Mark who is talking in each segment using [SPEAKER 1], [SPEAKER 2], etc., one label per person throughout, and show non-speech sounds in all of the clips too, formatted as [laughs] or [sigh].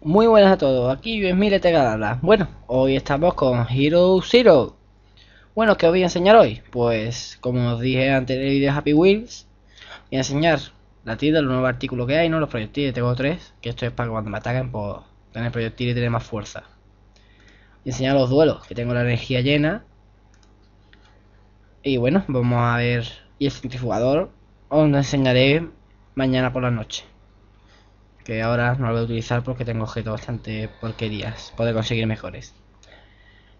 [SPEAKER 1] Muy buenas a todos, aquí yo es Milete Galala. Bueno, hoy estamos con Hero Zero. Bueno, ¿qué os voy a enseñar hoy? Pues, como os dije antes en el vídeo Happy Wheels, voy a enseñar la tienda, los nuevos artículos que hay, ¿no? Los proyectiles, tengo tres, que esto es para cuando me ataquen, pues, tener proyectiles y tener más fuerza. Voy a enseñar los duelos, que tengo la energía llena. Y bueno, vamos a ver. Y el centrifugador os enseñaré mañana por la noche que ahora no lo voy a utilizar porque tengo objetos bastante porquerías, poder conseguir mejores.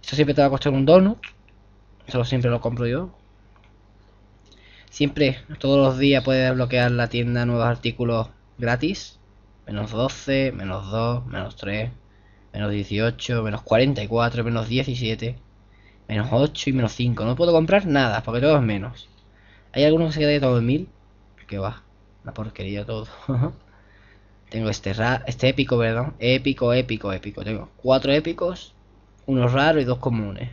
[SPEAKER 1] Esto siempre te va a costar un donut, eso siempre lo compro yo. Siempre, todos los días puedes desbloquear la tienda nuevos artículos gratis. Menos 12, menos 2, menos 3, menos 18, menos 44, menos 17, menos 8 y menos 5. No puedo comprar nada porque todo es menos. Hay algunos que se quedan de todo en 1000. Que va, una porquería todo. [laughs] Tengo este, este épico, ¿verdad? Épico, épico, épico. Tengo cuatro épicos, uno raro y dos comunes.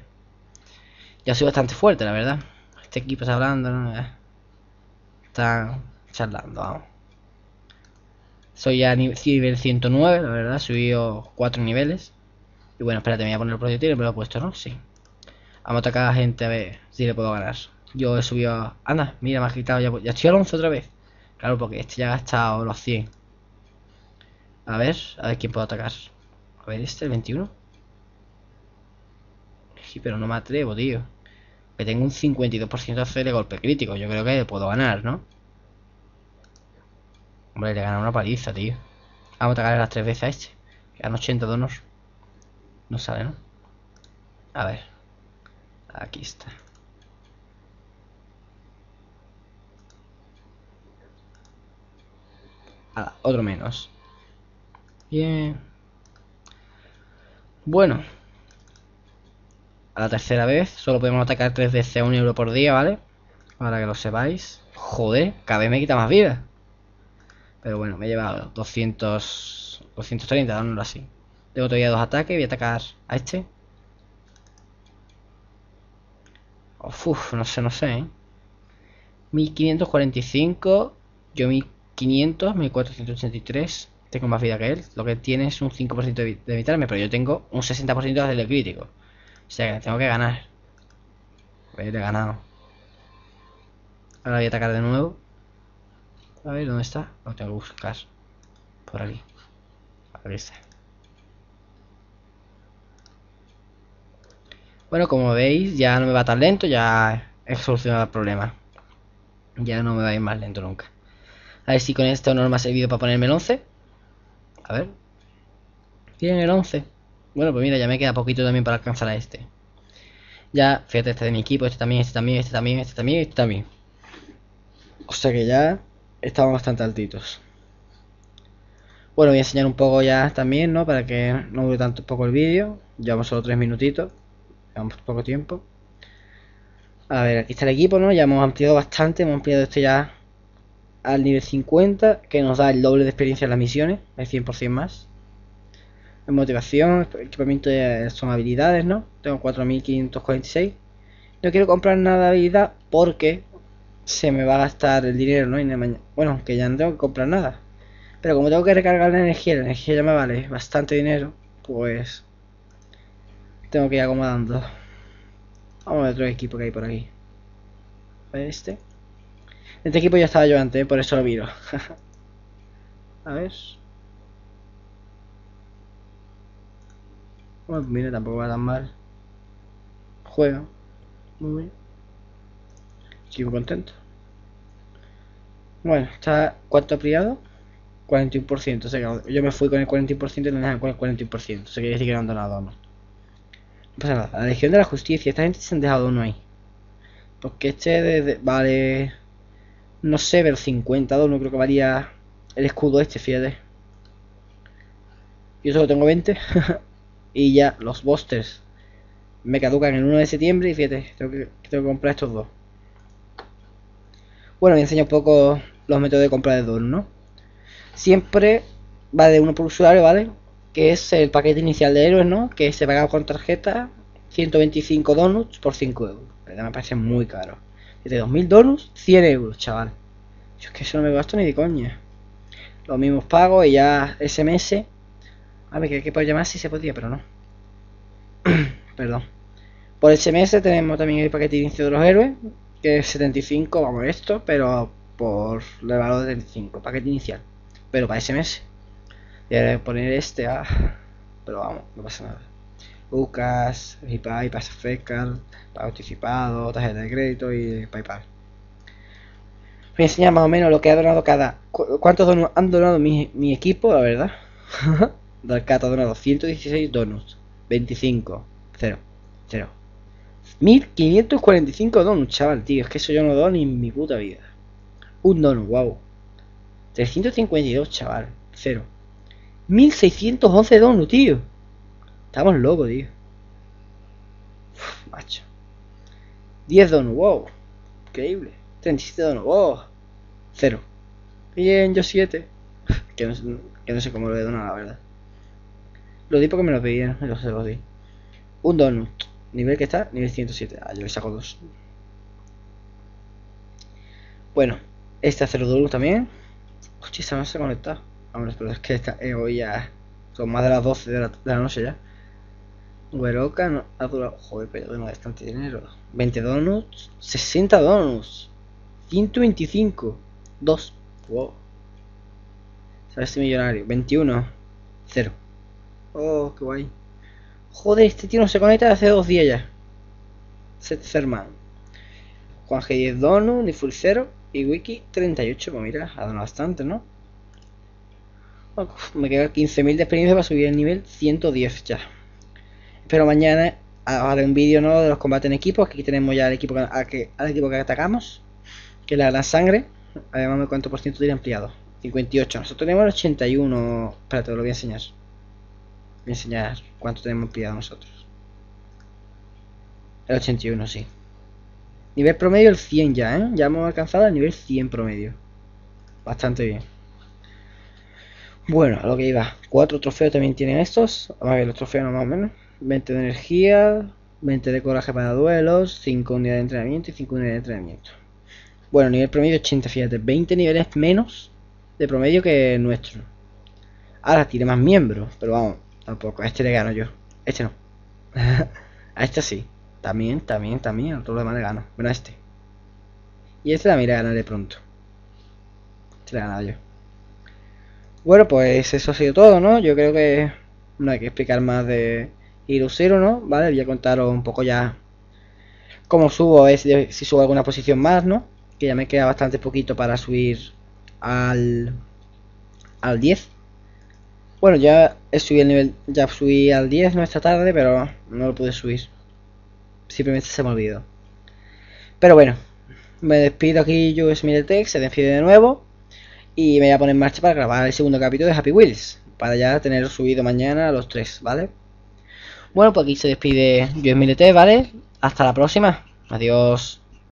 [SPEAKER 1] Ya soy bastante fuerte, la verdad. Este equipo está hablando, ¿no? Eh. Está charlando, vamos. Soy ya nivel 109, la verdad. Subido cuatro niveles. Y bueno, espérate, me voy a poner el proyectil. Me lo he puesto, ¿no? Sí. Vamos a atacar a gente a ver si le puedo ganar. Yo he subido... Anda, mira, me ha quitado ya... Ya estoy al 11 otra vez. Claro, porque este ya ha gastado los 100. A ver, a ver quién puedo atacar. A ver, este, el 21. Sí, pero no me atrevo, tío. Que tengo un 52% de hacer de golpe crítico. Yo creo que puedo ganar, ¿no? Hombre, le gana una paliza, tío. Vamos a atacar las tres veces a este. Quedan 80 donos. No sale, ¿no? A ver. Aquí está. Ah, otro menos. Bien. Bueno. A la tercera vez solo podemos atacar tres veces a un euro por día, ¿vale? Para que lo sepáis. Joder, cada vez me quita más vida. Pero bueno, me he llevado 200... 230, dándolo así. Tengo todavía dos ataques, voy a atacar a este. Uf, no sé, no sé, ¿eh? 1545, yo 1500, 1483 tengo más vida que él. Lo que tiene es un 5% de evitarme, pero yo tengo un 60% de hacerle crítico. O sea que tengo que ganar. Pues he ganado. Ahora voy a atacar de nuevo. A ver, ¿dónde está? Lo tengo que buscar. Por aquí. Aquí está. Bueno, como veis, ya no me va tan lento, ya he solucionado el problema. Ya no me va a ir más lento nunca. A ver si con esto no me ha servido para ponerme el 11. A ver. Tienen el 11. Bueno, pues mira, ya me queda poquito también para alcanzar a este. Ya, fíjate, este de mi equipo, este también, este también, este también, este también, este también. O sea que ya estamos bastante altitos. Bueno, voy a enseñar un poco ya también, ¿no? Para que no dure tanto poco el vídeo. Llevamos solo 3 minutitos. Llevamos poco tiempo. A ver, aquí está el equipo, ¿no? Ya hemos ampliado bastante. Hemos ampliado esto ya al nivel 50, que nos da el doble de experiencia en las misiones, el 100% más. En motivación, equipamiento son habilidades, ¿no? Tengo 4546. No quiero comprar nada de habilidad porque se me va a gastar el dinero, ¿no? Y bueno, que ya no tengo que comprar nada. Pero como tengo que recargar la energía, la energía ya me vale bastante dinero, pues tengo que ir acomodando. Vamos a ver otro equipo que hay por aquí. Este. Este equipo ya estaba yo antes, por eso lo miro. [laughs] a ver. Bueno, mira, tampoco va tan mal. Juego. Muy bien. Estoy muy contento. Bueno, está cuánto privado? 41%. O sea que yo me fui con el 41% y no dejan con el 41%. O sea que decir que no han donado no. No pasa nada. La Legión de la Justicia. Esta gente se han dejado uno ahí. Porque este vale no sé, pero 50 no creo que valía el escudo este, fíjate. Yo solo tengo 20. [laughs] y ya, los busters me caducan el 1 de septiembre y fíjate, tengo que, tengo que comprar estos dos. Bueno, me enseño un poco los métodos de compra de donuts, ¿no? Siempre va de uno por usuario, ¿vale? Que es el paquete inicial de héroes, ¿no? Que se paga con tarjeta 125 donuts por 5 euros. Me parece muy caro de 2000 donuts, 100 euros, chaval. Yo es que eso no me gasto ni de coña. Los mismos pagos y ya SMS. A ver, que por llamar si se podía, pero no. [clears throat] Perdón. Por SMS tenemos también el paquete inicio de los héroes, que es 75, vamos esto, pero por el valor de 75, paquete inicial. Pero para SMS. Y ahora poner este a... Pero vamos, no pasa nada. UCAS, PayPal, PayPal, pago anticipado, tarjeta de crédito y PayPal. Voy a enseñar más o menos lo que ha donado cada... ¿Cuántos donuts han donado mi, mi equipo, la verdad? [laughs] Darkat ha donado 116 donuts. 25. 0. 0. 1545 donuts, chaval, tío. Es que eso yo no doy ni en mi puta vida. Un donut, wow. 352, chaval. 0. 1611 donuts, tío. Estamos locos, tío. Uf, macho. 10 donuts, wow. Increíble. 37 donuts, wow. 0. Bien, yo 7. [laughs] que, no, que no sé cómo lo he donado, la verdad. Lo di porque me lo pedían, me lo, se lo di. Un donut. Nivel que está, nivel 107. Ah, yo le saco dos. Bueno, este hace los donuts también. Hostia, se me ha conectado. Vamos, pero es que esta, eh, hoy ya son más de las 12 de la, de la noche ya. No, ha durado. Joder, pero no bastante dinero. 20 donuts, 60 donuts, 125, 2. Wow. ¿Sabes este millonario? 21, 0. Oh, qué guay. Joder, este tío no se conecta hace dos días ya. Serman. Juan G 10 Donut, ni Full 0 y Wiki 38. Pues mira, ha dado bastante, ¿no? me queda 15.000 de experiencia para subir el nivel 110 ya. Pero mañana haré un vídeo ¿no? de los combates en equipo. Aquí tenemos ya el equipo que, al equipo que atacamos. Que es la gran sangre. Además, cuánto por ciento tiene ampliado. 58. Nosotros tenemos el 81. Espérate, te lo voy a enseñar voy a enseñar cuánto tenemos pillado nosotros. El 81, sí. Nivel promedio el 100 ya, ¿eh? Ya hemos alcanzado el nivel 100 promedio. Bastante bien. Bueno, a lo que iba. Cuatro trofeos también tienen estos. A ver los trofeos más o menos. 20 de energía, 20 de coraje para duelos, 5 unidades de entrenamiento y 5 unidades de entrenamiento. Bueno, nivel promedio 80, fíjate. 20 niveles menos de promedio que nuestro. Ahora tiene más miembros, pero vamos. Tampoco, a este le gano yo. Este no. [laughs] a este sí. También, también, también. A todo lo demás le gano. Bueno, a este. Y este también le ganaré pronto. Este le he yo. Bueno, pues eso ha sido todo, ¿no? Yo creo que no hay que explicar más de Irusero, ¿no? Vale, voy a contaros un poco ya cómo subo, es si subo alguna posición más, ¿no? Que ya me queda bastante poquito para subir al, al 10. Bueno, ya subí el nivel, ya subí al 10 no esta tarde, pero no lo pude subir. Simplemente se me olvidó. Pero bueno, me despido aquí, yo es Miretex, se despide de nuevo. Y me voy a poner en marcha para grabar el segundo capítulo de Happy Wheels. Para ya tener subido mañana los tres, ¿vale? Bueno, pues aquí se despide yo es Miretex, ¿vale? Hasta la próxima. Adiós.